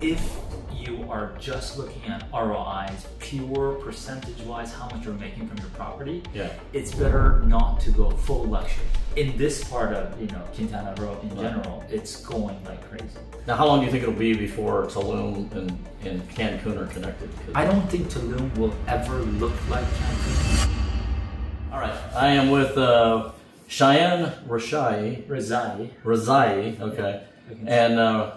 if you are just looking at ROIs, pure percentage wise, how much you're making from your property, Yeah. it's better not to go full luxury. In this part of you know Quintana Roo in Right. general, it's going like crazy. Now, how long do you think it'll be before Tulum and, and Cancun are connected? I don't think Tulum will ever look like Cancun. All right. I am with uh, Shayan Rashai. Rezaie. Rezaie, okay. Okay. And uh,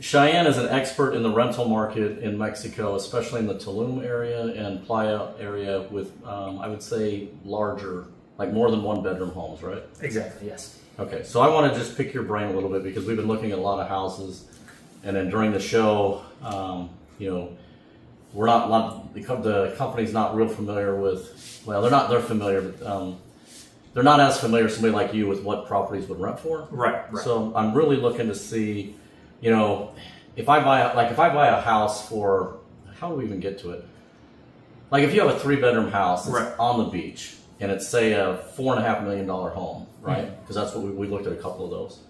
Shayan is an expert in the rental market in Mexico, especially in the Tulum area and Playa area with, um, I would say, larger, like more than one bedroom homes, right? Exactly. Yes. Okay, so I want to just pick your brain a little bit because we've been looking at a lot of houses, and then during the show, um, you know, we're not, not the the company's not real familiar with. Well, they're not. They're familiar, but um, they're not as familiar somebody like you with what properties would rent for. Right. Right. So I'm really looking to see, you know, if I buy a, like if I buy a house for how do we even get to it? Like if you have a three bedroom house Right. on the beach and it's say a four and a half million dollar home, right? Mm-hmm. Because that's what we, we looked at a couple of those,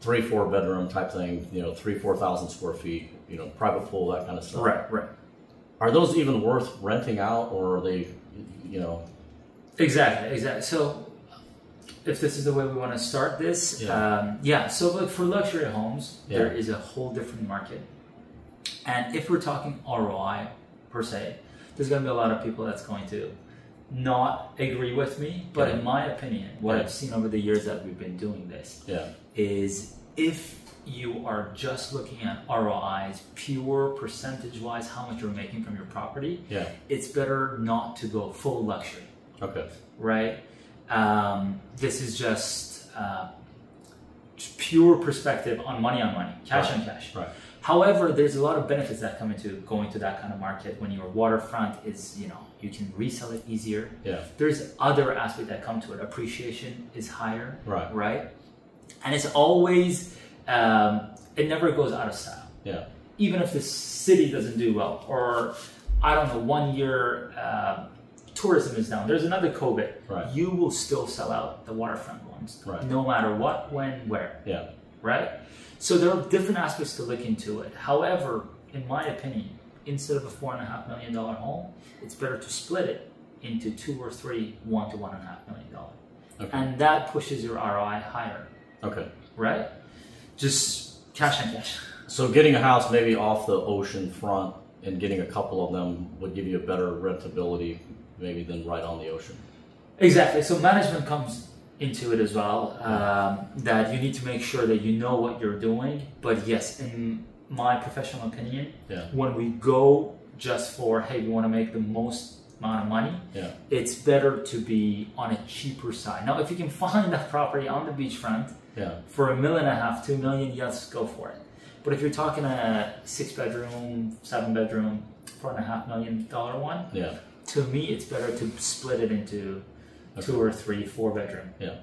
three four bedroom type thing, you know, three four thousand square feet, you know, private pool that kind of stuff. right. Right. Are those even worth renting out, or are they, you know? Exactly, exactly. So, if this is the way we want to start this, Yeah. um, yeah. So, like for luxury homes, Yeah. there is a whole different market, and if we're talking ROI per se, there's going to be a lot of people that's going to not agree with me. But Yeah. in my opinion, what. I've seen over the years that we've been doing this Yeah. is if you are just looking at ROIs, pure percentage wise, how much you're making from your property, Yeah. it's better not to go full luxury Okay. right? Um, this is just uh, pure perspective on money on money, cash Right. on cash. Right. However, there's a lot of benefits that come into going to that kind of market when your waterfront is, you know, you can resell it easier. Yeah. There's other aspects that come to it. Appreciation is higher, Right. right? And it's always, um, it never goes out of style Yeah. even if the city doesn't do well, or I don't know, one year uh, tourism is down, there's another COVID, Right. you will still sell out the waterfront ones, Right. no matter what, when, where, Yeah. right? So there are different aspects to look into it. However, in my opinion, instead of a four and a half million dollar home, it's better to split it into two or three one to one and a half million dollar, Okay. and that pushes your ROI higher, Okay. right? Just cash and cash. So getting a house maybe off the ocean front and getting a couple of them would give you a better rentability maybe than right on the ocean. Exactly. So management comes into it as well. Um, that you need to make sure that you know what you're doing. But yes, in my professional opinion, Yeah. when we go just for hey, we want to make the most amount of money, Yeah. it's better to be on a cheaper side. Now, if you can find that property on the beachfront Yeah. for a million and a half, two million, yes, go for it. But if you're talking a six bedroom, seven bedroom, four and a half million dollar one, Yeah. To me, it's better to split it into two or three, four bedroom. Yeah.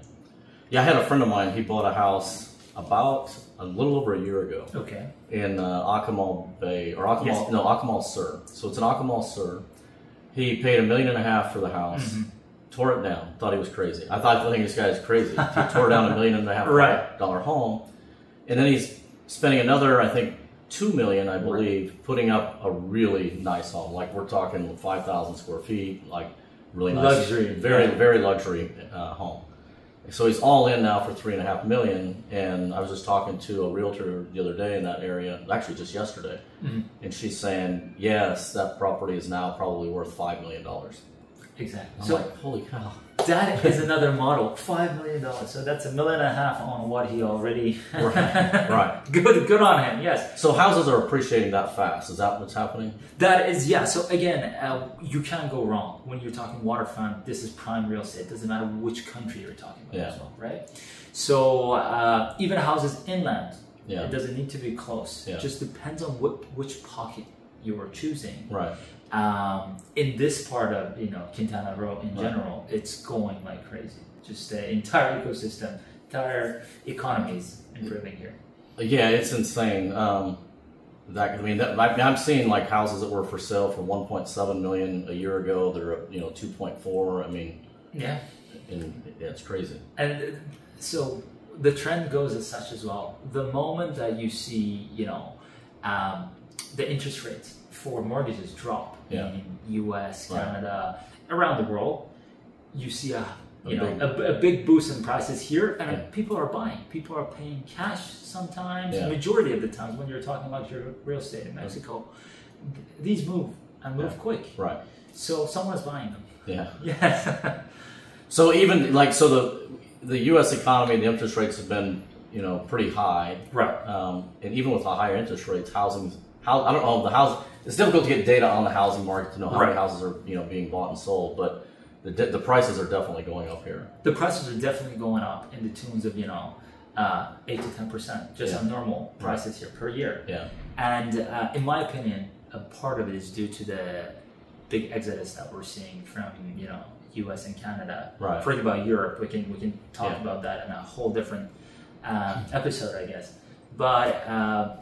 Yeah. I had a friend of mine, he bought a house about a little over a year ago Okay. in uh, Akumal Bay or Akumal, Yes. no, Akumal Sur. So it's an Akumal Sur. He paid a million and a half for the house. Mm-hmm. Tore it down. Thought he was crazy. I thought I think this guy is crazy. He tore down a million and a half Right. dollar home, and then he's spending another, I think, two million, I believe, putting up a really nice home. Like we're talking five thousand square feet, like really nice, Luxury, very yeah. very luxury uh, home. So he's all in now for three and a half million. And I was just talking to a realtor the other day in that area, actually just yesterday, Mm-hmm. and she's saying, yes, that property is now probably worth five million dollars. Exactly. I'm so like, holy cow! that is another model, five million dollars. So that's a million and a half on what he already. Right, right. Good, good on him. Yes, So houses are appreciating that fast. Is that what's happening? that is yeah. So again, uh, you can't go wrong when you're talking waterfront. This is prime real estate. Doesn't matter which country you're talking about Yeah. as well, right? So uh, even houses inland, Yeah. it doesn't need to be close. Yeah. It just depends on what which pocket you are choosing. Right. Um, in this part of you know Quintana Roo in Right. general, it's going like crazy. Just the entire ecosystem, entire economy is improving here. Yeah, it's insane. Um, that I mean, that, I, I'm seeing like houses that were for sale for 1.7 million a year ago. They're you know 2.4. I mean, Yeah, and yeah, it's crazy. and so the trend goes as such as well. The moment that you see, you know, um, the interest rates for mortgages drop Yeah. in U.S., Right. Canada, around the world, you see a you A know big- a, a big boost in prices here, and Yeah. people are buying. People are paying cash sometimes. Yeah. Majority of the times when you're talking about your real estate in Mexico, th- these move and move Yeah. quick. Right. So someone's buying them. Yeah. Yes. So even like so the the U.S. economy, and the interest rates have been you know pretty high, right. um, and even with the higher interest rates, housing how I don't know the house. It's difficult to get data on the housing market to know how many houses are you know being bought and sold, but the de- the prices are definitely going up here. the prices are definitely going up in the tunes of you know uh, eight to ten percent just Yeah. on normal prices here per year. Yeah. And uh, in my opinion, a part of it is due to the big exodus that we're seeing from you know U.S. and Canada. Right. Forget about Europe. We can we can talk Yeah. about that in a whole different um, episode, I guess. But uh,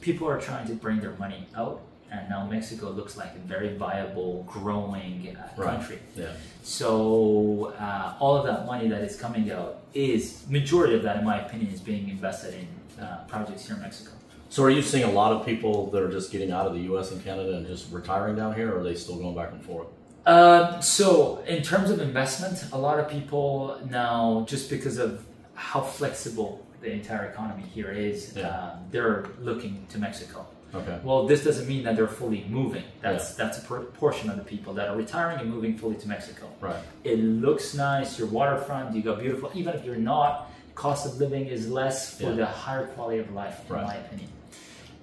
people are trying to bring their money out, and now Mexico looks like a very viable, growing uh, Right. country. Yeah. So uh, all of that money that is coming out is majority of that, in my opinion, is being invested in uh, projects here in Mexico. So are you seeing a lot of people that are just getting out of the U.S. and Canada and just retiring down here, or are they still going back and forth? Um, so in terms of investment, a lot of people now, just because of how flexible the entire economy here is, Yeah. um, they're looking to Mexico. Okay. Well, this doesn't mean that they're fully moving. That's that's a por- portion of the people that are retiring and moving fully to Mexico. Right. It looks nice. Your waterfront, you got beautiful. Even if you're not, cost of living is less for Yeah. the higher quality of life, in Right. my opinion.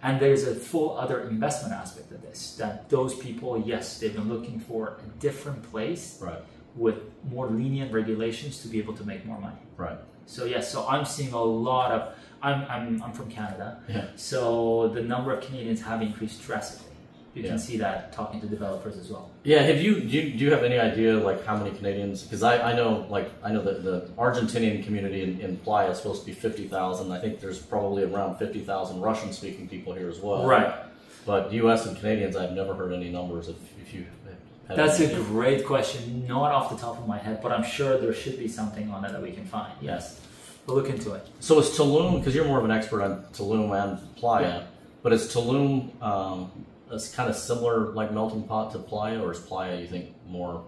And there's a full other investment aspect of this. That those people, yes, they've been looking for a different place Right. With more lenient regulations to be able to make more money. Right. So yes, so I'm seeing a lot of. I'm I'm, I'm from Canada, Yeah. so the number of Canadians have increased drastically. You Yeah. can see that talking to developers as well. Yeah, have you do, you do you have any idea like how many Canadians? Because I, I know like I know that the Argentinian community in, in Playa is supposed to be fifty thousand. I think there's probably around fifty thousand Russian speaking people here as well. Right. But U.S. and Canadians, I've never heard any numbers. If, if you That's a great question. Not off the top of my head, but I'm sure there should be something on it that we can find. Yes, we'll look into it. So is Tulum because you're more of an expert on Tulum and Playa, Yeah. but is Tulum um, it's kind of similar like melting pot to Playa, or is Playa you think more?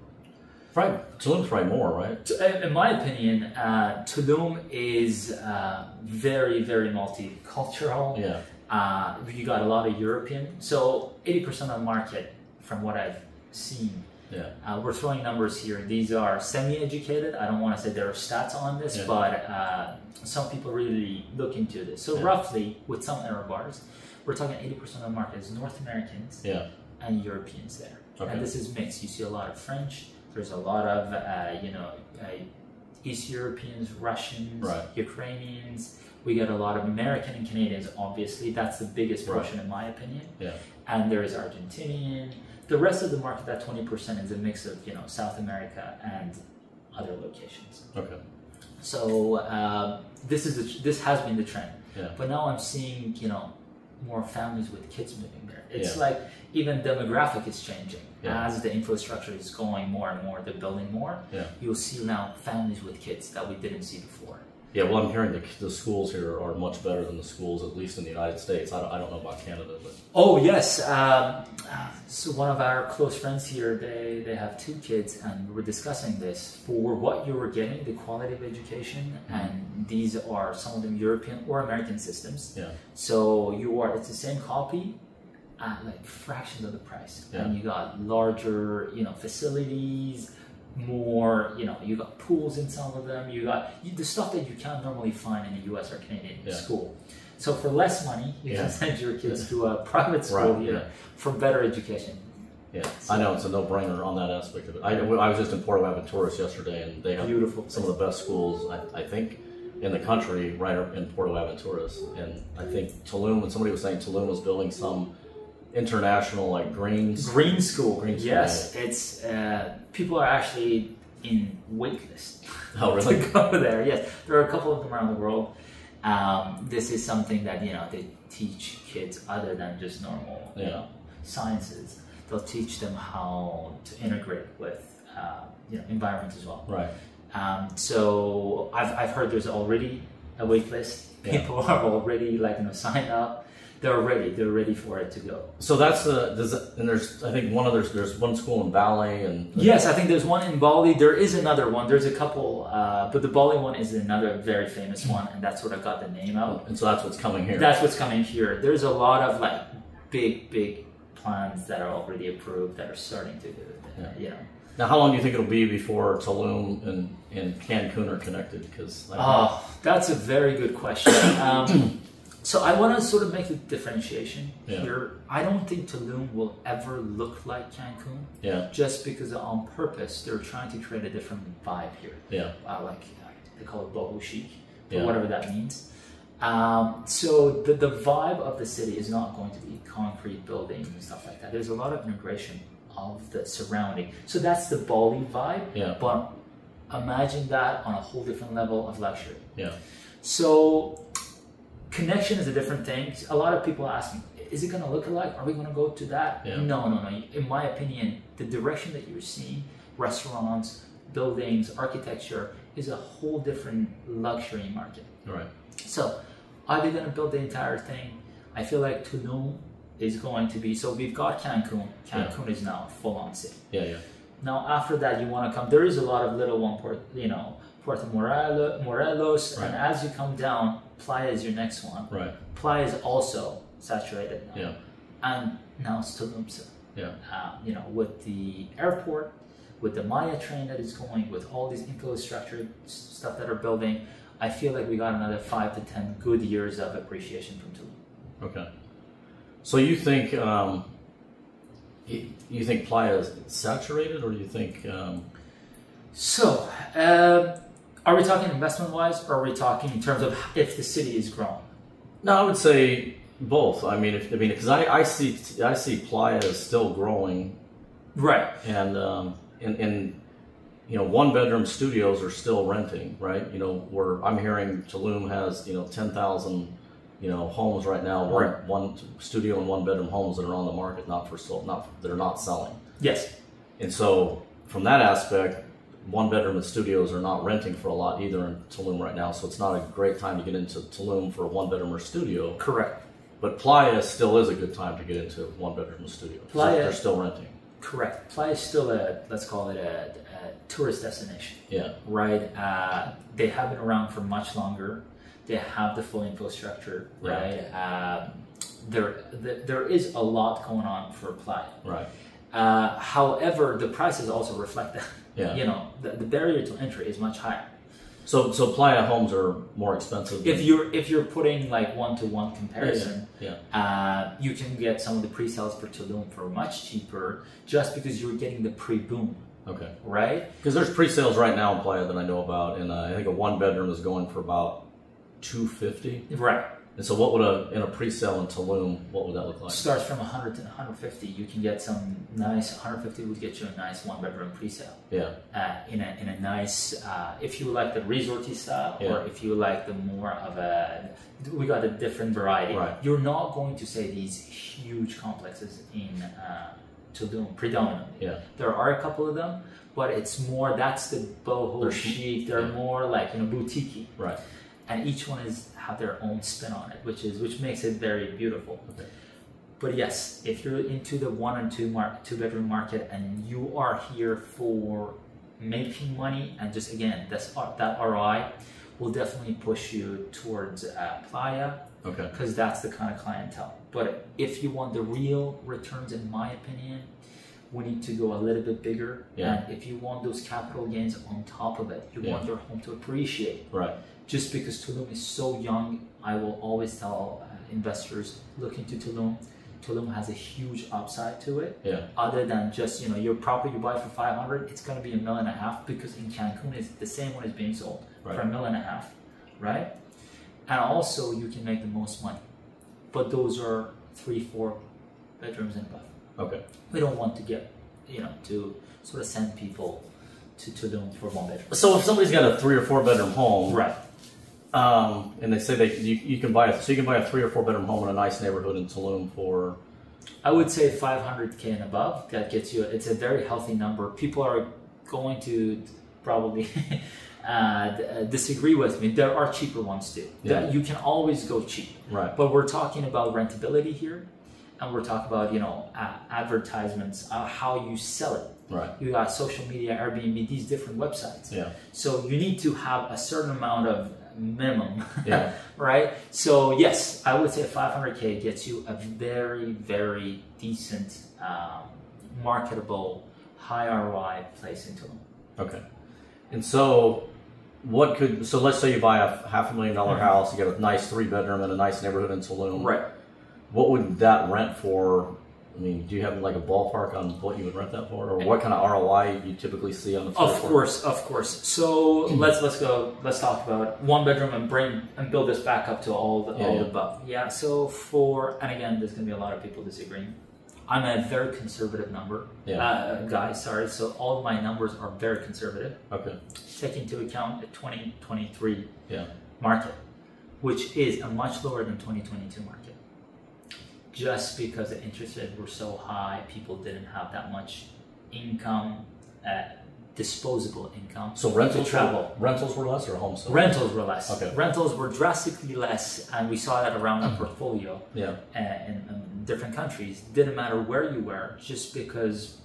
Probably Tulum's probably more right. Uh, In my opinion, uh, Tulum is uh, very, very multicultural. Yeah. Uh, you got a lot of European. So 80% of the market, from what I've seen, Yeah. uh, we're throwing numbers here. These are semi-educated. I don't want to say there are stats on this, Yeah. but uh, some people really look into this. So Yeah. roughly, with some error bars, we're talking 80% of the market is North Americans Yeah. and Europeans there. Okay. And this is mixed. You see a lot of French. There's a lot of uh, you know uh, East Europeans, Russians, Right. Ukrainians. We get a lot of American and Canadians. Obviously, that's the biggest Right. portion in my opinion. Yeah. And there is Argentinian. The rest of the market, that twenty percent, is a mix of you know South America and other locations. Okay. So um, this is the, this has been the trend. Yeah. But now I'm seeing you know more families with kids moving there. It's Yeah. like even demographic is changing Yeah. as the infrastructure is going more and more. They're building more. Yeah. You'll see now families with kids that we didn't see before. Yeah, well, I'm hearing the, the schools here are much better than the schools, at least in the United States. I don't, I don't know about Canada, but Oh yes. Um, so one of our close friends here, they, they have two kids, and we were discussing this for what you were getting, the quality of education, and these are some of them European or American systems. yeah, So you are it's the same copy at like fractions of the price. Yeah. And you got larger, you know, facilities, more, you know, you got pools in some of them, you got you, the stuff that you can't normally find in a US or Canadian Yeah. school. So for less money, you Yeah. can send your kids to a private school Right, here yeah. for better education. yeah. I know it's a no-brainer on that aspect of it. I, I was just in Puerto Aventuras yesterday, and they have Beautiful. some of the best schools, I, I think, in the country right in Puerto Aventuras. And I think Tulum, and somebody was saying Tulum was building some international like greens. Green school. Green school, yes, it's uh, people are actually in wait list. Oh, really? to go there. Yes, there are a couple of them around the world. Um, this is something that you know they teach kids other than just normal you Yeah. know sciences. They'll teach them how to integrate with uh, you know environments as well. Right. Um, so I've, I've heard there's already a wait list. Yeah. People are already like you know signed up. They're ready. They're ready for it to go. So that's the does it, and there's I think one of there's there's one school in Bali and Yes, I think there's one in Bali. There is another one. There's a couple, uh, but the Bali one is another very famous one, and that's what I got the name out. and so that's what's coming here. That's what's coming here. There's a lot of like big, big plans that are already approved that are starting to do it. Yeah. You know. now, how long do you think it'll be before Tulum and and Cancun are connected? Because Oh, that's a very good question. Um, so I want to sort of make a differentiation Yeah. here. I don't think Tulum will ever look like Cancun, yeah, just because on purpose they're trying to create a different vibe here. yeah, uh, like uh, they call it boho chic, or Yeah. whatever that means. Um, so the, the vibe of the city is not going to be concrete buildings and stuff like that. There's a lot of integration of the surrounding. So that's the Bali vibe, yeah, but imagine that on a whole different level of luxury. yeah, So connection is a different thing. A lot of people ask me, is it going to look alike? Are we going to go to that? Yeah. No, no, no. In my opinion, the direction that you're seeing, restaurants, buildings, architecture, is a whole different luxury market. right, So are they going to build the entire thing? I feel like Tulum is going to be, so we've got Cancun. Cancun is now full on city. yeah, yeah, Now, after that, you want to come. There is a lot of little one port, you know, Puerto Morelos, Morelos, and as you come down, Playa is your next one. right, Playa is also saturated now, yeah, and now it's Tulumsa. Yeah, uh, you know, with the airport, with the Maya train that is going, with all these infrastructure stuff that are building, I feel like we got another five to ten good years of appreciation from Tulum. okay. So you think um, you, you think Playa is saturated, or do you think um, So, um are we talking investment wise, or are we talking in terms of if the city is growing? No, I would say both. I mean, if, I mean, because I, I see I see Playa is still growing, Right. and um, and and you know, one bedroom studios are still renting, right? You know, where I'm hearing Tulum has you know ten thousand you know homes right now, one Right. one studio and one bedroom homes that are on the market, not for sale, not that are not selling. Yes. And so, from that aspect, one bedroom and studios are not renting for a lot either in Tulum right now. So it's not a great time to get into Tulum for a one bedroom or studio. Correct. But Playa still is a good time to get into one bedroom studio. Playa- they're still renting. Correct. Playa is still a let's call it a, a tourist destination, Yeah, right? Uh, they have been around for much longer. They have the full infrastructure, right? Um, there, th- there is a lot going on for Playa. right. Uh, however, the prices also reflect that. Yeah. You know, the, the barrier to entry is much higher. So so Playa homes are more expensive. If you're if you're putting like one to one comparison, yeah, uh, you can get some of the pre-sales for Tulum for much cheaper, just because you're getting the pre-boom, okay. right? Because there's pre-sales right now in Playa that I know about, and uh, I think a one bedroom is going for about two fifty. Right. And so, what would a in a pre-sale in Tulum? What would that look like? Starts from 100 to 150. You can get some nice 150 would get you a nice one bedroom pre-sale. Yeah, Uh, in a in a nice uh, if you like the resorty style Yeah. or if you like the more of a we got a different variety. Right. You're not going to say these huge complexes in uh, Tulum predominantly. yeah, There are a couple of them, but it's more that's the boho They're- chic. They're yeah. more like you know boutique right. And each one is have their own spin on it, which is which makes it very beautiful. Okay. But yes, if you're into the one and two mar- two bedroom market and you are here for making money and just again that's that ROI will definitely push you towards uh, Playa Okay. because that's the kind of clientele. But if you want the real returns, in my opinion, we need to go a little bit bigger. Yeah. And if you want those capital gains on top of it, you Yeah. want your home to appreciate Right. just because Tulum is so young, I will always tell uh, investors look into Tulum. Tulum has a huge upside to it. Yeah. Other than just you know your property you buy for five hundred, it's going to be a million and a half because in Cancun it's the same one is being sold for a million and a half, right? And also you can make the most money, but those are three, four bedrooms and above. Okay. We don't want to get you know to sort of send people to Tulum for one bedroom. So if somebody's got a three or four bedroom home, Right. um, and they say they you, you can buy a, so you can buy a three or four bedroom home in a nice neighborhood in Tulum for I would say 500k and above. That gets you. It's a very healthy number. People are going to probably uh, uh, disagree with me, there are cheaper ones too. Yeah. You can always go cheap. Right. But we're talking about rentability here, and we're talking about you know uh, advertisements, uh, how you sell it. Right. You got social media, Airbnb, these different websites. Yeah. So you need to have a certain amount of minimum, Yeah. right? So yes, I would say 500k gets you a very, very decent, um, marketable, high ROI place into them. Okay. And so, what could so let's say you buy a half a million dollar Mhm. house, you get a nice three bedroom in a nice neighborhood in Tulum. Right. What would that rent for? I mean, do you have like a ballpark on what you would rent that for, or what kind of ROI you typically see on the? Of course, of course. So let's let's go. Let's talk about one bedroom and bring and build this back up to all the Yeah, all yeah. the above. Yeah. So for and again, there's gonna be a lot of people disagreeing. I'm a very conservative number Yeah. uh, guy. Sorry. So all of my numbers are very conservative. Okay. Take into account the 2023 Yeah. market, which is a much lower than 2022 market. Just because the interest rates were so high, people didn't have that much income, uh, disposable income. So rentals travel. Were, rentals were less, or homes? Rentals were less. Okay. Rentals were drastically less, and we saw that around our portfolio Yeah. uh, in, in different countries. Didn't matter where you were, just because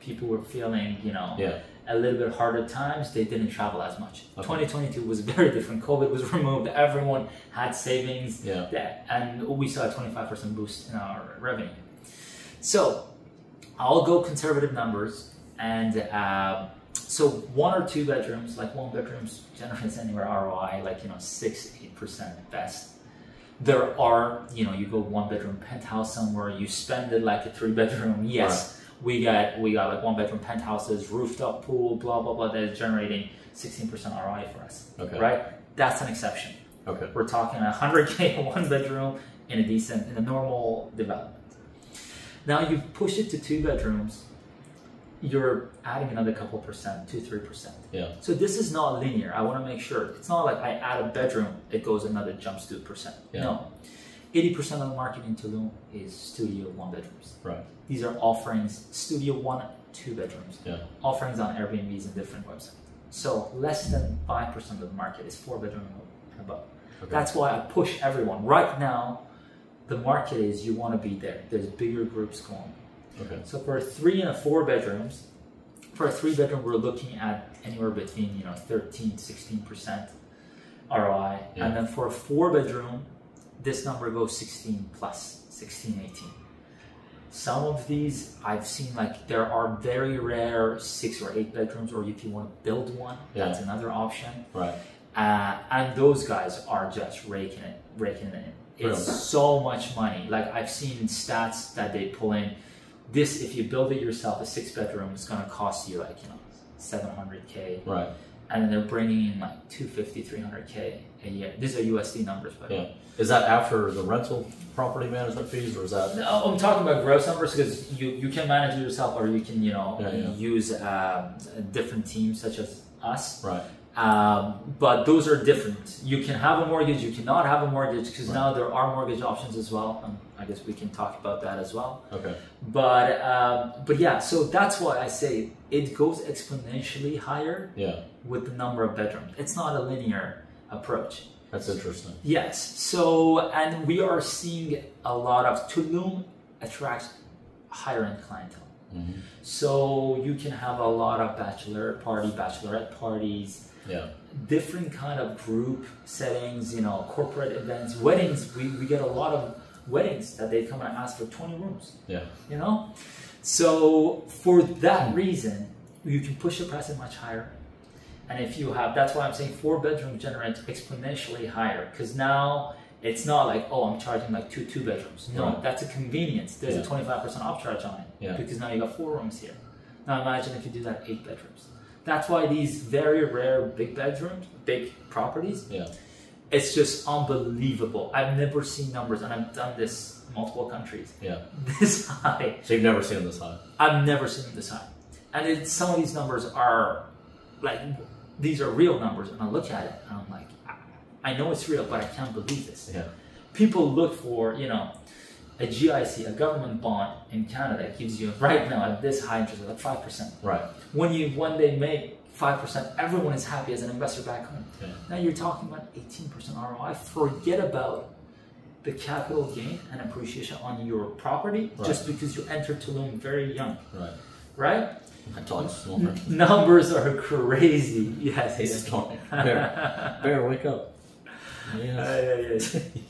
people were feeling, you know, Yeah. a little bit harder times, they didn't travel as much. Okay. 2022 was very different. COVID was removed. Everyone had savings, Yeah. and we saw a 25% boost in our revenue. So I'll go conservative numbers, and uh, so one or two bedrooms, like one bedrooms, generates anywhere ROI like you know six eight percent best. There are you know you go one bedroom penthouse somewhere, you spend it like a three bedroom. Yes, we got we got like one bedroom penthouses, rooftop pool, blah blah blah. That is generating sixteen percent ROI for us. Okay. Right, that's an exception. Okay. We're talking a hundred k one bedroom in a decent in a normal development. Now you push it to two bedrooms, you're adding another couple percent, two three percent. Yeah. So this is not linear. I want to make sure it's not like I add a bedroom, it goes another jumps two percent. Yeah. No, eighty percent of the market in Tulum is studio one bedrooms. Right. These are offerings studio one two bedrooms Yeah. offerings on Airbnbs and different websites. So less than five percent of the market is four bedroom and above. Okay. That's why I push everyone. Right now, the market is you want to be there. There's bigger groups going. Okay. So for a three and a four bedrooms, for a three bedroom, we're looking at anywhere between you know 13, 16 percent ROI, Yeah. and then for a four bedroom, this number goes 16 plus, 16, 18. Some of these I've seen like there are very rare six or eight bedrooms, or if you want to build one, that's another option. Right. Uh, and those guys are just raking it, raking it in. It's Really? so much money. Like I've seen stats that they pull in. This, if you build it yourself, a six bedroom, is going to cost you like you know, seven hundred k, Right. and then they're bringing in like 250, 300 k a year. These are USD numbers, by the Yeah. way. Is that after the rental property management fees, or is that? No, I'm talking about gross numbers because you, you can manage it yourself, or you can you know Yeah, yeah. use um, different teams such as us. Right. Um, but those are different. You can have a mortgage, you cannot have a mortgage because Right. now there are mortgage options as well. And I guess we can talk about that as well. Okay. But um, but yeah, so that's why I say it goes exponentially higher Yeah. with the number of bedrooms. It's not a linear approach. That's interesting. Yes. So and we are seeing a lot of Tulum attracts higher end clientele. hmm So you can have a lot of bachelor party, bachelorette parties, Yeah. different kind of group settings, you know, corporate events, weddings. We, we get a lot of weddings that they come and ask for 20 rooms, Yeah. you know? So for that reason, you can push the price much higher. And if you have, that's why I'm saying four bedrooms generate exponentially higher because now it's not like, oh, I'm charging like two two bedrooms. No, Right. that's a convenience. There's Yeah. a 25% upcharge on it Yeah. because now you got four rooms here. Now imagine if you do that eight bedrooms. That's why these very rare big bedrooms, big properties, Yeah. it's just unbelievable. I've never seen numbers, and I've done this multiple countries. Yeah. This high, So you've never seen them this high. I've never seen them this high. And it, some of these numbers are like these are real numbers, and I look at it and I'm like, I- I know it's real, but I can't believe this. Yeah. People look for you know a GIC, a government bond in Canada gives you right now at this high interest, like five percent Right. when you when they make five percent. Everyone is happy as an investor back home. Yeah. Now you're talking about eighteen percent ROI. Forget about the capital gain and appreciation on your property just because you entered Tulum very young, Right. right? I talk slower. Numbers are crazy. Yes. Hey, yes. snoring. Bear, Bear, wake up. Yeah, Yes. yeah, yeah.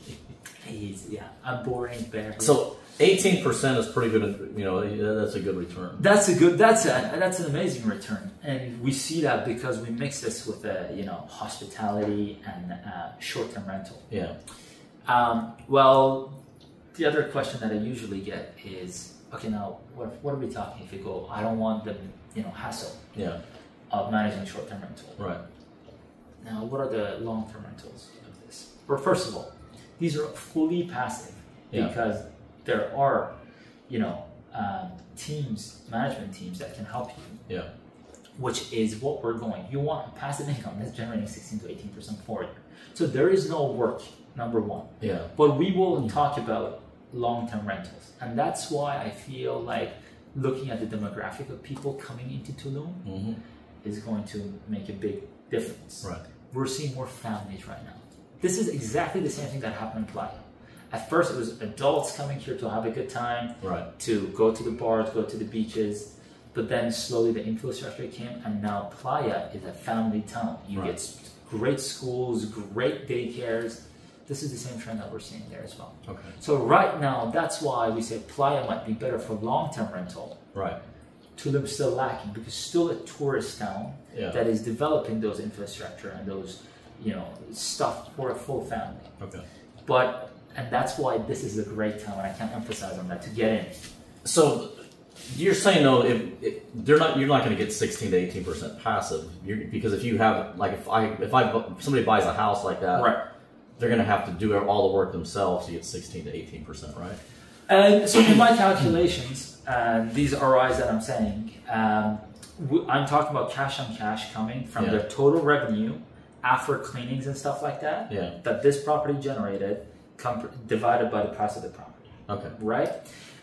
He's, yeah, I'm boring bear. So 18% is pretty good. You know, that's a good return. That's a good. That's a that's an amazing return, and we see that because we mix this with uh, you know hospitality and uh, short-term rental. Yeah. Um, well, the other question that I usually get is, okay, now what, what are we talking? If you go, I don't want the you know hassle Yeah. of managing short-term rental. Right. Now, what are the long-term rentals of this? Well, first of all, these are fully passive Yeah. because there are, you know, um, teams, management teams that can help you. Yeah. Which is what we're going. You want a passive income that's generating 16 to 18 percent for you. So there is no work. Number one. Yeah. But we will talk about long-term rentals, and that's why I feel like looking at the demographic of people coming into Tulum hmm is going to make a big difference. Right. We're seeing more families right now. This is exactly the same thing that happened in Playa. At first, it was adults coming here to have a good time, Right. to go to the bars, go to the beaches, but then slowly the infrastructure came, and now Playa is a family town. You Right. get great schools, great daycares. This is the same trend that we're seeing there as well. Okay. So right now, that's why we say Playa might be better for long-term rental. Right. Tulum's still lacking because still a tourist town Yeah. that is developing those infrastructure and those, you know, stuff for a full family. Okay. But and that's why this is a great town. And I can't emphasize on that to get in. So you're saying though, if, if they're not, you're not going to get 16 to 18 percent passive, you're, because if you have like if I if I somebody buys a house like that, Right. They're going to have to do all the work themselves to get 16 to 18 percent, right? And so in my calculations, and these ROIs that I'm saying, um, w- I'm talking about cash on cash coming from Yeah. the total revenue after cleanings and stuff like that Yeah. that this property generated, divided by the price of the property. Okay. right?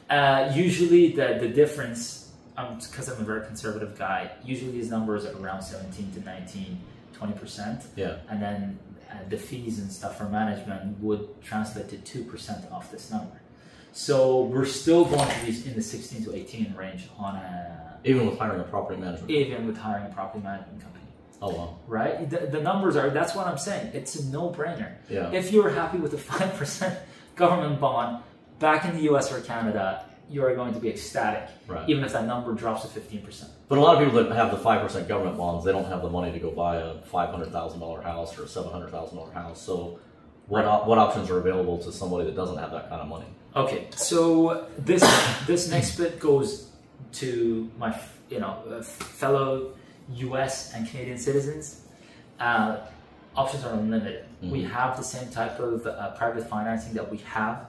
Uh, usually, the the difference, because I'm a very conservative guy, usually these numbers are around 17 to 19, 20 percent, Yeah. and then uh, Uh, the fees and stuff for management would translate to two percent off this number. So we're still going to be in the 16 to 18 range on a, Even with hiring a property management. even with hiring a property management company. Oh wow. Right, the, the numbers are. That's what I'm saying. It's a no-brainer. Yeah. If you're happy with a five percent government bond back in the U.S. or Canada, you are going to be ecstatic, Right. even if that number drops to fifteen percent. But a lot of people that have the five percent government bonds, they don't have the money to go buy a five hundred thousand dollar house or a seven hundred thousand dollar house. So, what op- what options are available to somebody that doesn't have that kind of money? Okay, so this this next bit goes to my you know uh, fellow U.S. and Canadian citizens. Uh, options are unlimited. We Mhm. have the same type of uh, private financing that we have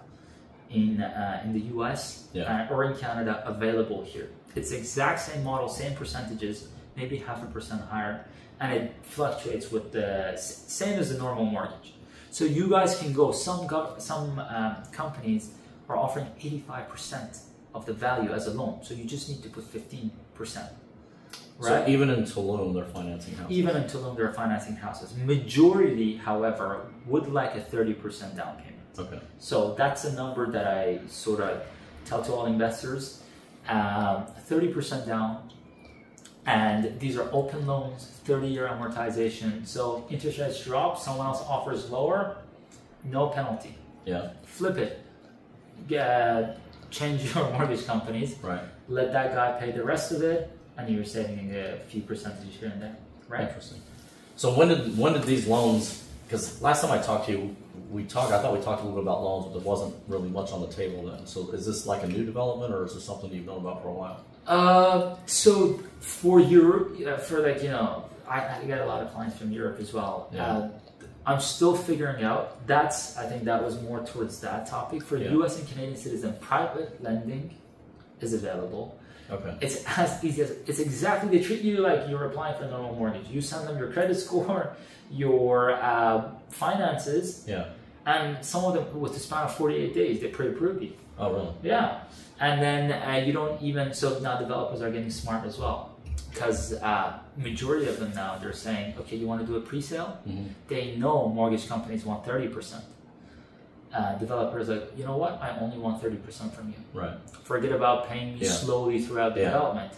in uh, in the U.S. Yeah. uh, or in Canada available here. It's the exact same model, same percentages, maybe half a percent higher, and it fluctuates with the same as the normal mortgage. So you guys can go. Some gov- some um, companies are offering 85% of the value as a loan, so you just need to put 15%. Right? So even in Tulum, they're financing houses. Even in Tulum, they're financing houses. Majority, however, would like a 30% down payment. Okay. So that's a number that I sort of tell to all investors. Um, 30% down, and these are open loans, 30 year amortization. So interest rates drop, someone else offers lower, no penalty. Yeah. Flip it, Get, change your mortgage companies, Right. let that guy pay the rest of it, and you're saving a few percentages here and there, right? Interesting. So when did when did these loans? Because last time I talked to you, we talked. I thought we talked a little bit about loans, but there wasn't really much on the table then. So is this like a new development, or is this something you've known about for a while? Uh, so for Europe, uh, for like you know, I, I get a lot of clients from Europe as well. Yeah. Uh, I'm still figuring out. That's I think that was more towards that topic. For Yeah. U.S. and Canadian citizen, private lending is available. Okay. It's as easy as it's exactly they treat you like you're applying for a normal mortgage. You send them your credit score, your uh, finances, Yeah. And some of them with the span of 48 days they pre-approve you. Oh really? Yeah, and then uh, you don't even so now developers are getting smart as well. because uh, majority of them now they're saying, okay, you want to do a pre-sale? Mhm. They know mortgage companies want thirty percent. Uh, developers like, you know what? I only want thirty percent from you. Right. Forget about paying me Yeah. slowly throughout the Yeah. development.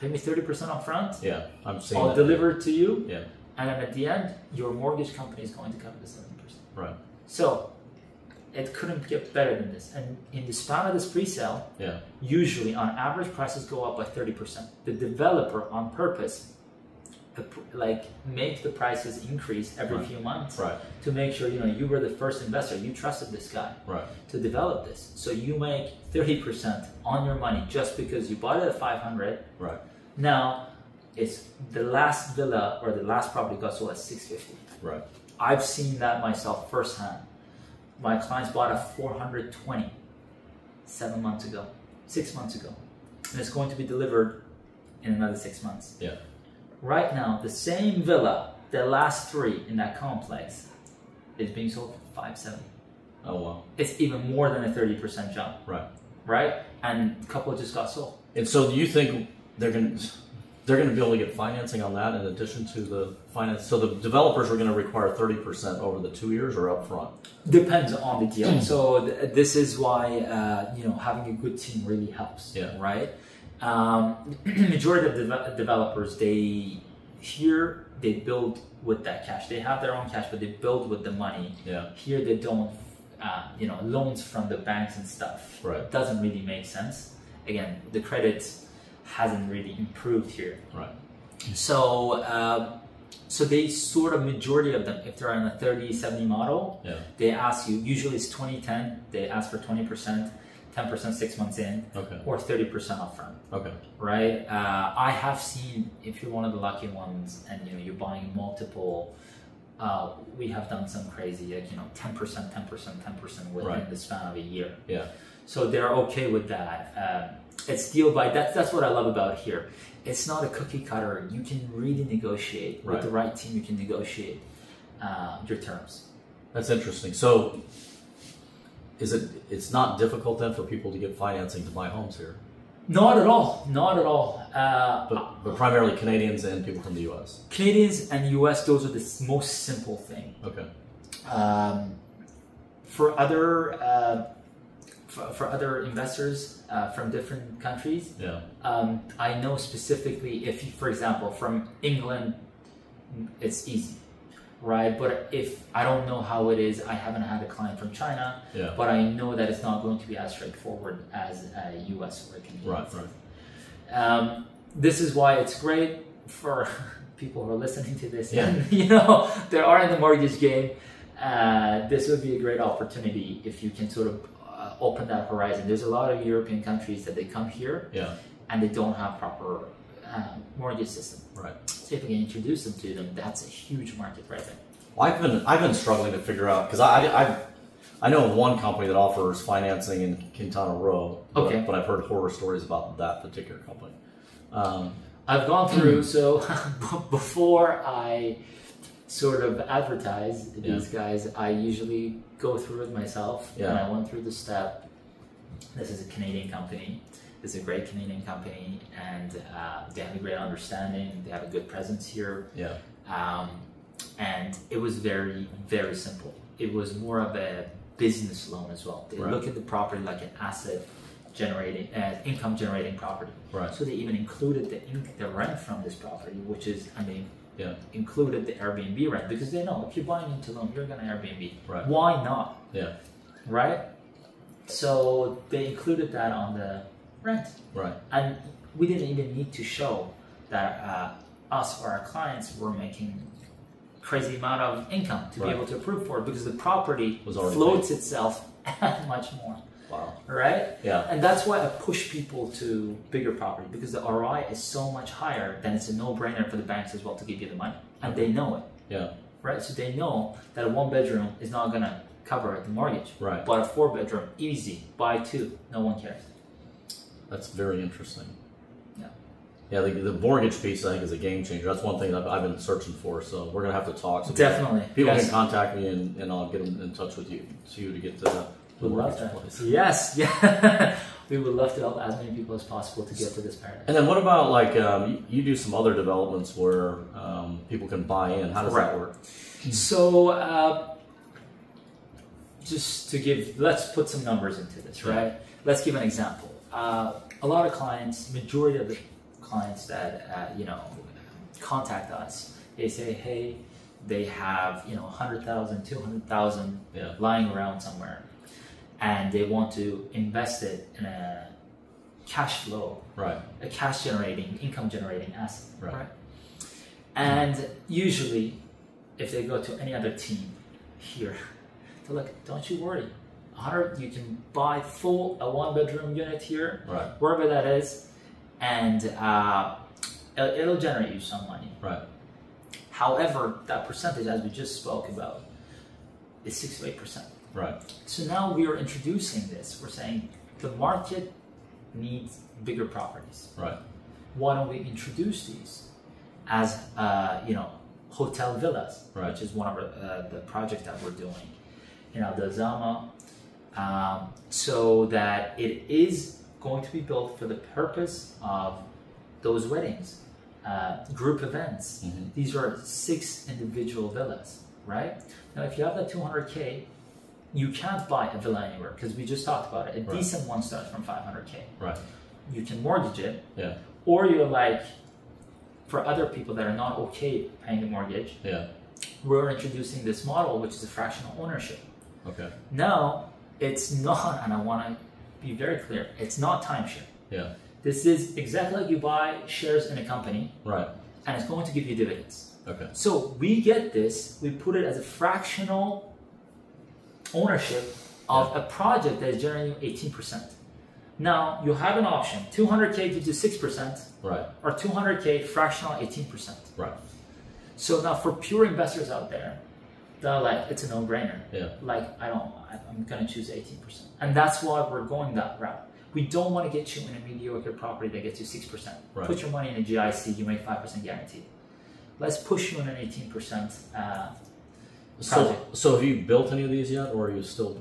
Pay me thirty percent up front. Yeah. I'm seeing I'll deliver it to you, Yeah. and then at the end, your mortgage company is going to cover the seven percent. Right. So it couldn't get better than this. And in the span of this pre-sale, Yeah. usually on average prices go up by 30%. The developer on purpose like make the prices increase every Right. few months Right. to make sure you know you were the first investor you trusted this guy Right. to develop this so you make 30% on your money just because you bought it at 500 Right. now it's the last villa or the last property got sold at 650 Right. I've seen that myself firsthand. My clients bought a 420 seven months ago, six months ago, and it's going to be delivered in another six months. Yeah. Right now, the same villa, the last three in that complex, is being sold for 570. Oh wow. It's even more than a 30% jump, Right. right? And a couple just got sold. And so, do you think they're going to they're going to be able to get financing on that in addition to the finance? So the developers are going to require thirty percent over the two years or upfront. Depends on the deal. so th- this is why uh, you know having a good team really helps. Yeah. Right. Um, majority of deve- developers they here they build with that cash. They have their own cash, but they build with the money. Yeah. Here they don't. Uh, you know, loans from the banks and stuff. Right. Doesn't really make sense. Again, the credit hasn't really improved here. Right. So, um, so they sort of majority of them, if they're on a 30 70 model, Yeah. they ask you, usually it's 20 10, they ask for 20%, 10% six months in, Okay. or 30% upfront, Okay. right? Uh, I have seen, if you're one of the lucky ones and you know, you're buying multiple, uh, we have done some crazy, like, you know, 10%, 10%, 10% within Right. the span of a year. Yeah. So they're okay with that. Um, it's deal by that's that's what I love about here. It's not a cookie cutter. You can really negotiate Right. with the right team. You can negotiate uh, your terms. That's interesting. So, is it? It's not difficult then for people to get financing to buy homes here, Not at all. Not at all. Uh, but, but primarily Canadians and people from the U.S. Canadians and U.S. Those are the most simple thing. Okay. Um, for other uh, for, for other investors uh, from different countries, Yeah. Um, I know specifically if, for example, from England, it's easy, right? But if I don't know how it is, I haven't had a client from China, Yeah. but I know that it's not going to be as straightforward as a US or a Canadian. Right. Right. Um, this is why it's great for people who are listening to this. Yeah. And, you know, they are in the mortgage game. Uh, this would be a great opportunity if you can sort of open that horizon. There's a lot of European countries that they come here Yeah. and they don't have proper um, mortgage system. Right. So if we can introduce them to them, that's a huge market right there. Well, I've been I've been struggling to figure out because I, I I know of one company that offers financing in Quintana Roo. But, Okay. But I've heard horror stories about that particular company. Um, I've gone through so before I sort of advertise these guys, I usually go through it myself, and I went through the step. This is a Canadian company. This is a great Canadian company, and uh, they have a great understanding. They have a good presence here. yeah. um, and it was very very simple it was more of a business loan as well they Right. look at the property like an asset generating uh, income generating property Right. so they even included the the rent from this property which is i mean Yeah. included the airbnb rent because they know if you're buying into loan you're going to airbnb Right. why not Yeah. right so they included that on the rent Right. and we didn't even need to show that uh, us or our clients were making crazy amount of income to Right. be able to approve for it because the property floats itself much more Wow. right Yeah. and that's why i push people to bigger property because the roi is so much higher then it's a no-brainer for the banks as well to give you the money and they know it Yeah. right so they know that a one bedroom is not going to cover the mortgage Right. but a four bedroom easy buy two no one cares That's very interesting. Yeah. Yeah, the, the mortgage piece I think is a game changer. That's one thing that I've, I've been searching for. So we're gonna have to talk. So definitely People Yes. can contact me and, and I'll get them in touch with you, to you to get the, the Would love that. place. Yes, yeah. we would love to help as many people as possible to get to this paradigm. And then what about like um, you, do some other developments where um, people can buy in? How does Right. that work? So, uh, just to give, let's put some numbers into this, Yeah. right? Let's give an example. Uh, a lot of clients, majority of the clients that uh, you know contact us, they say, hey, they have you know 100,000, 200,000 Yeah. lying around somewhere, and they want to invest it in a cash flow Right. a cash generating, income generating asset, Right. right? And usually, if they go to any other team here, they're like, "Don't you worry, 100, you can buy full a one bedroom unit here, Right. wherever that is, and uh, it'll, it'll generate you some money. Right. However, that percentage, as we just spoke about, is six to eight percent. Right. So now we are introducing this. We're saying the market needs bigger properties Right. why don't we introduce these as uh, you know hotel villas, Right. which is one of our, uh, the projects that we're doing in Al Zama, um, so that it is going to be built for the purpose of those weddings, uh, group events. Mhm. These are six individual villas, right? Now, if you have that 200k, you can't buy a villa anywhere because we just talked about it. A Right. decent one starts from 500k. Right. You can mortgage it, Yeah. or you're like, for other people that are not okay paying the mortgage, Yeah. we're introducing this model, which is a fractional ownership. Okay. Now, it's not, and I want to be very clear, it's not timeshare. Yeah. This is exactly like you buy shares in a company, Right. and it's going to give you dividends. Okay. So we get this, we put it as a fractional ownership of a project that is generating 18%. Now, you have an option 200K to do 6%, Right. or 200K fractional 18%. Right. So now for pure investors out there, they're like, it's a no-brainer. Yeah. Like, I don't, I'm gonna choose 18%. And that's why we're going that route. We don't wanna get you in a mediocre property that gets you 6%. Right. Put your money in a GIC, you make 5% guaranteed. Let's push you in an 18% uh, So, so have you built any of these yet, or are you still?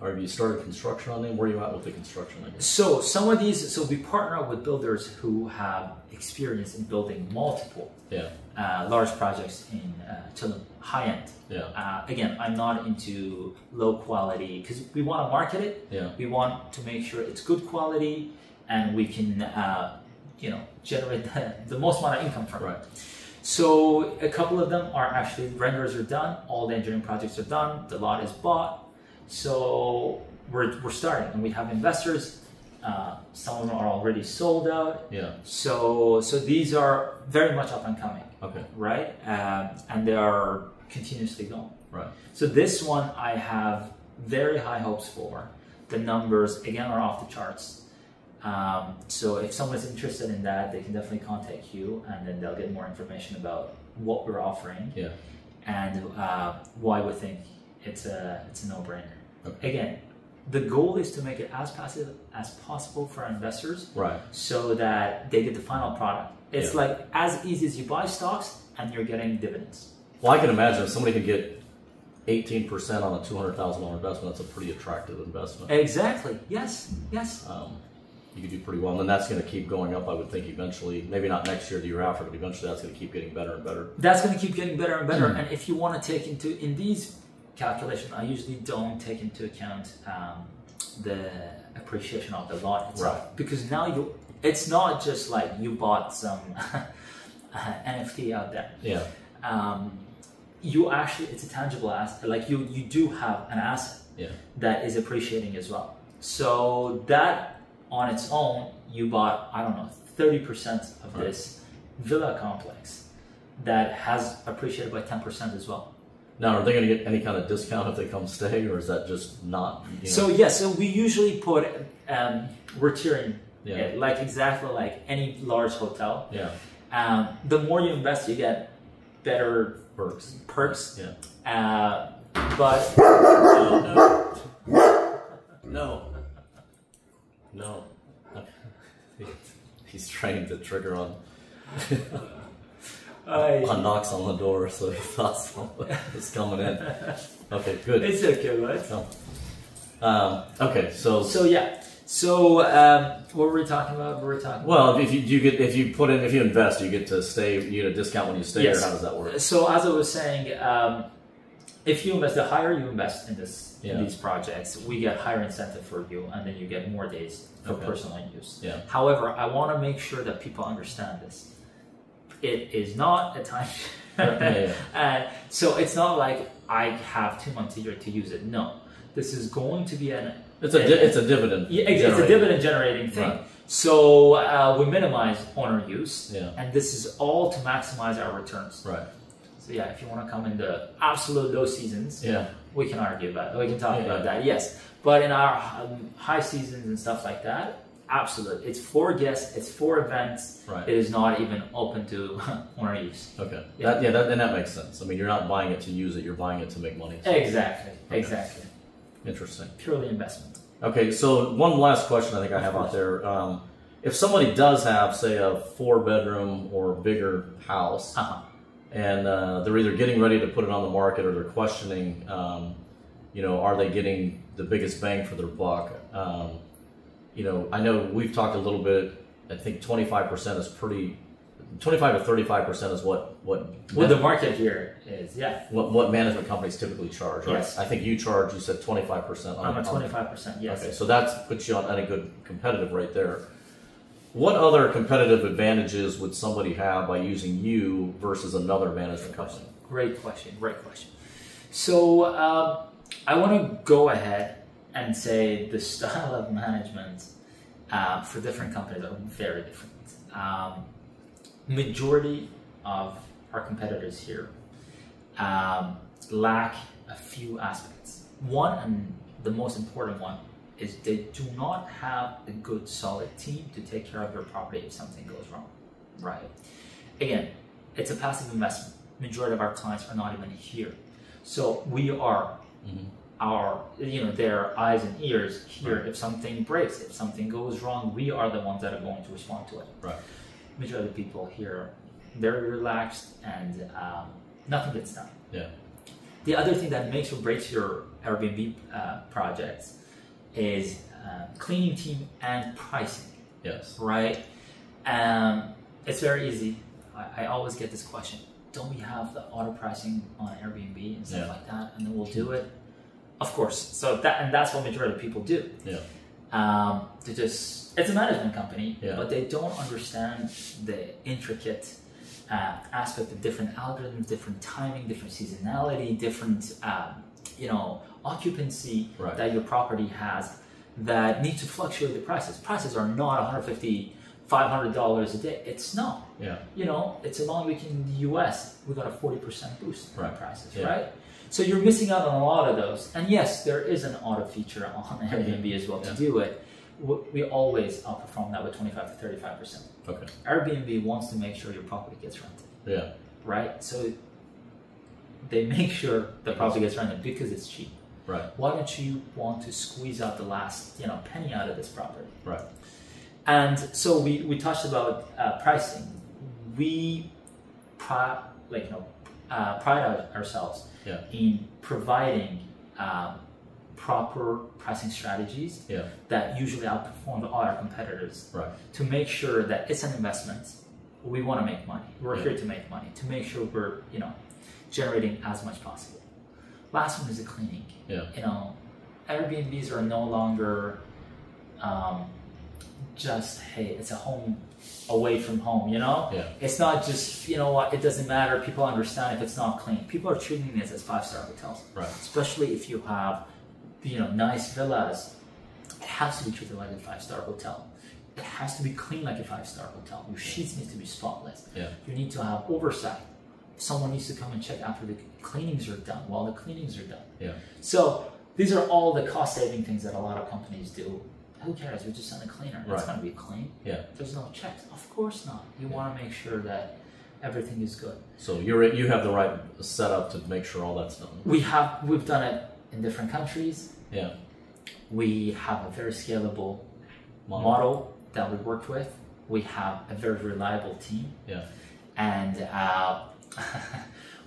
Are you started construction on them? Where are you at with the construction? So some of these, so we partner up with builders who have experience in building multiple Yeah. uh, large projects in uh, to the high end. Yeah. Uh, again, I'm not into low quality because we want to market it. Yeah. We want to make sure it's good quality and we can, uh, you know, generate the, the most amount of income from Right. it. So a couple of them are actually renders are done, all the engineering projects are done, the lot is bought. So we're, we're starting and we have investors. Uh, some of them are already sold out. Yeah. So so these are very much up and coming Okay. right? Um, and they are continuously going. Right. So this one I have very high hopes for. The numbers again are off the charts. Um, so if someone's interested in that, they can definitely contact you, and then they'll get more information about what we're offering Yeah. and uh, why we think it's a it's a no-brainer. Okay. Again, the goal is to make it as passive as possible for our investors Right. so that they get the final product. It's Yeah. like as easy as you buy stocks and you're getting dividends. Well, I can imagine if somebody can get eighteen percent on a two hundred thousand dollar investment. That's a pretty attractive investment. Exactly. Yes. Yes. Um, you could do pretty well, and then that's going to keep going up. I would think eventually, maybe not next year, the year after, but eventually that's going to keep getting better and better. That's going to keep getting better and better. Hmm. and if you want to take into in these calculations, I usually don't take into account um, the appreciation of the lot itself Right. because now you it's not just like you bought some NFT out there. Yeah. um, you actually it's a tangible asset like you you do have an asset Yeah. that is appreciating as well so that on its own you bought i don't know 30% of Right. this villa complex that has appreciated by 10% as well Now, are they going to get any kind of discount if they come stay, or is that just not? You know, so yes so we usually put um, we're tiering Yeah. it like exactly like any large hotel yeah, um, the more you invest you get better perks. perks Yeah. uh, but No. No. He's trying to trigger on I, on knocks on the door, so he thought someone was coming in. Okay, good. It's okay, right? No. Um, okay, so So yeah, So um, what were we talking about? What were we talking Well, if you, you get if you put in if you invest, you get to stay. You get a discount when you stay. Yes. Or how does that work? So as I was saying, um, if you invest, the higher you invest in this Yeah. in these projects, we get higher incentive for you, and then you get more days for Okay. personal use. Yeah. However, I want to make sure that people understand this. It is not a time. Yeah, and so it's not like I have two months a year to use it. No, this is going to be an It's a di- it's a dividend. yeah, it's, it's a dividend generating thing. Right. So uh, we minimize owner use, and this is all to maximize our returns. Right. So yeah, if you want to come in the absolute low seasons, Yeah. we can argue about it. We can talk Yeah, about that. Yes, but in our um, high seasons and stuff like that, absolute. It's for guests. It's for events. Right. It is not even open to owner use. Okay. Yeah. That, yeah. That, and that makes sense. I mean, you're not buying it to use it. You're buying it to make money. Exactly. Okay. Exactly. Interesting. Purely investment. Okay. So one last question I think I have out there. Um, if somebody does have, say, a four bedroom or bigger house, Uh huh. And uh, they're either getting ready to put it on the market or they're questioning, um, you know, are they getting the biggest bang for their buck? Um, you know, I know we've talked a little bit. I think 25% is pretty. 25 to 35% is what what What the market here is, yeah. what, what management companies typically charge, right? Yes. I think you charge. You said 25%. On, I'm at twenty five percent. Yes. Okay, so that puts you on at a good competitive rate there. What other competitive advantages would somebody have by using you versus another management company? Great question. Great question. So um, I want to go ahead and say the style of management uh, for different companies are very different. Um, majority of our competitors here um, lack a few aspects. One, and the most important one, is they do not have a good, solid team to take care of your property if something goes wrong. Right. Again, it's a passive investment. Majority of our clients are not even here, so we are Mhm. our, you know, their eyes and ears here. If something breaks, if something goes wrong, we are the ones that are going to respond to it Right. majority of the people here very relaxed and um, nothing gets done. Yeah. The other thing that makes or breaks your Airbnb uh, projects is uh, cleaning team and pricing, Yes. right? Um, it's very easy. I, I always get this question: Don't we have the auto pricing on Airbnb and stuff Yeah. like that, and then we'll do it? Of course. So that and that's what majority of people do Yeah. um, to just it's a management company, Yeah. but they don't understand the intricate uh, aspect of different algorithms, different timing, different seasonality, different um, you know occupancy Right. that your property has that need to fluctuate the prices. Prices are not 150 500 dollars a day. It's not. Yeah. You know, it's a long week in the U.S. We got a 40 percent boost in Right. prices, Yeah. right? So you're missing out on a lot of those. And yes, there is an auto feature on Airbnb as well Yeah. to do it. We always outperform that with 25 to 35 percent. Okay. Airbnb wants to make sure your property gets rented, Yeah. right? So they make sure the property gets rented because it's cheap. Right. Why don't you want to squeeze out the last you know penny out of this property? Right. And so we, we touched about uh, pricing. We pri- like you know uh, pride ourselves Yeah. in providing um, proper pricing strategies Yeah. that usually outperform all our competitors Right. to make sure that it's an investment. We want to make money. We're Yeah. here to make money to make sure we're you know generating as much possible. Last one is the cleaning Yeah. you know, Airbnbs are no longer um, just hey, it's a home away from home. You know, Yeah. it's not just you know what it doesn't matter. People understand if it's not clean. People are treating this as five star hotels, Right. especially if you have you know nice villas. It has to be treated like a five star hotel. It has to be clean like a five star hotel. Your sheets need to be spotless. Yeah. You need to have oversight. Someone needs to come and check after the cleanings are done, while the cleanings are done. Yeah. So these are all the cost saving things that a lot of companies do. Who cares? We just send a cleaner. It's going to be clean. Yeah. There's no checks. Of course not. You want to make sure that everything is good. So you're you have the right setup to make sure all that's done. We have we've done it in different countries. Yeah. We have a very scalable Model. model that we worked with. We have a very reliable team. Yeah. and uh,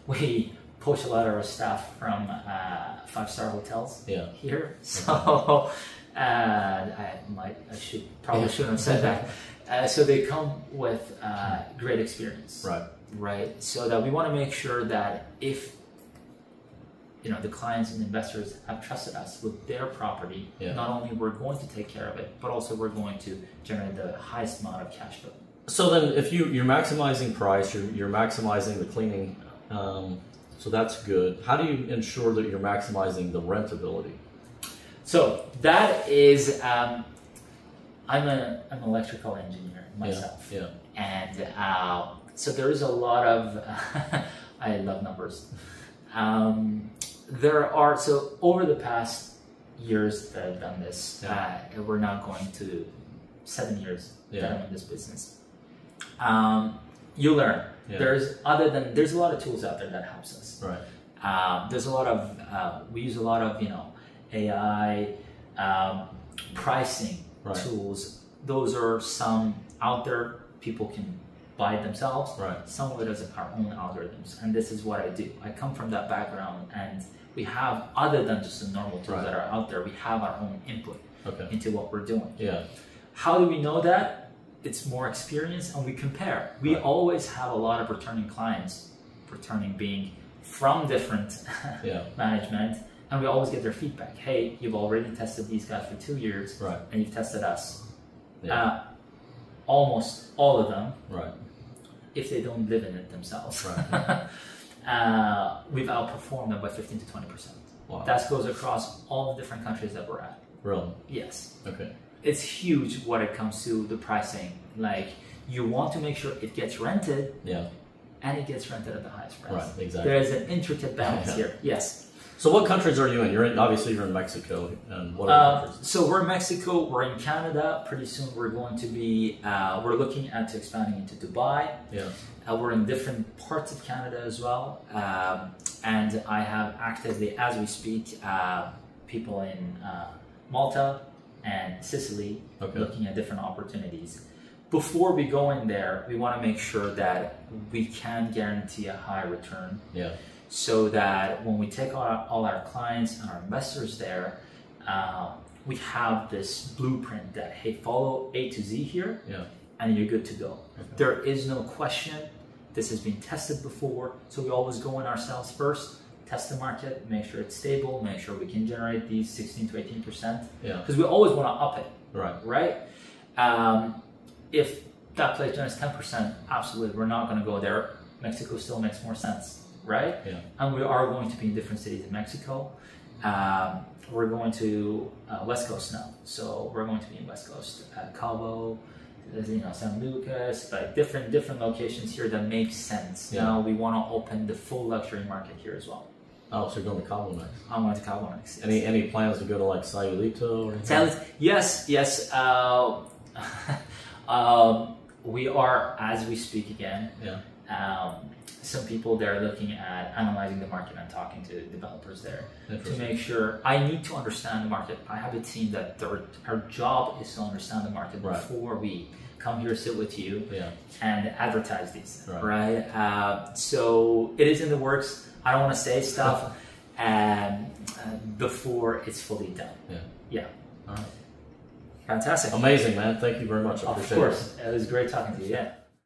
we push a lot of our staff from uh, five star hotels Yeah. here. So and I might, I should probably shouldn't have said that. Uh, so they come with uh, great experience, Right. right? So that we want to make sure that if you know the clients and investors have trusted us with their property, Yeah. not only we're going to take care of it, but also we're going to generate the highest amount of cash flow. So then, if you you're maximizing price, you're you're maximizing the cleaning, um, so that's good. How do you ensure that you're maximizing the rentability? So that is, um, I'm a I'm an electrical engineer myself, Yeah. and uh, so there is a lot of I love numbers. Um, there are so over the past years that I've done this, Yeah. uh, we're now going to seven years that Yeah. I'm in this business. Um, you learn. Yeah. There's other than there's a lot of tools out there that helps us. Right. Um, there's a lot of uh, we use a lot of you know AI um, pricing Right. tools. Those are some out there. People can buy it themselves. Right. Some of it is our own algorithms, and this is what I do. I come from that background, and we have other than just the normal tools Right. that are out there. We have our own input Okay. into what we're doing. Yeah. How do we know that? It's more experience and we compare. We Right. always have a lot of returning clients, returning being from different Yeah. management, and we always get their feedback. Hey, you've already tested these guys for two years Right. and you've tested us. Yeah. Uh, almost all of them, right. if they don't live in it themselves, Right. uh, we've outperformed them by 15 to 20%. Wow. That goes across all the different countries that we're at. Really. Yes. Okay. It's huge when it comes to the pricing. Like you want to make sure it gets rented Yeah. and it gets rented at the highest price. Right. Exactly. There is an intricate balance Yeah. here. Yes. So what countries are you in? You're in obviously you're in Mexico and what Uh, countries? so we're in Mexico. We're in Canada. Pretty soon we're going to be. Uh, we're looking at expanding into Dubai. Yeah. Uh, we're in different parts of Canada as well. Um, and I have actively, as we speak, uh, people in uh, Malta and Sicily Okay. looking at different opportunities. Before we go in there, we want to make sure that we can guarantee a high return Yeah. so that when we take all our, all our clients and our investors there, uh, we have this blueprint that, hey, follow A to Z here Yeah. and you're good to go. Okay. There is no question. This has been tested before, so we always go in ourselves first, test the market, make sure it's stable, make sure we can generate these 16 to 18 percent, Yeah. because we always want to up it, Right. right? Um, if that place generates 10 percent, absolutely, we're not going to go there. Mexico still makes more sense, right? Yeah. And we are going to be in different cities in Mexico. Um, we're going to uh, West Coast now, so we're going to be in West Coast, uh, Cabo, you know, San Lucas, like different different locations here that make sense. Yeah. Now we want to open the full luxury market here as well. Oh, so you're going to Cabo next. I'm going to Cabo next. yes. Any any plans to go to like Sayulita or anything? Tell yes, yes. Uh, um, we are, as we speak again, Yeah. um, some people they're looking at analyzing the market and talking to developers there to make sure I need to understand the market. I have a team that their, our job is to understand the market Right. before we come here, sit with you, Yeah. and advertise these, Right. right? Uh, so it is in the works. I don't want to say stuff um, uh, before it's fully done. Yeah. Yeah, All right. fantastic. Amazing, man. Thank you very much. I Of appreciate it. course, it was great talking to you. Yeah.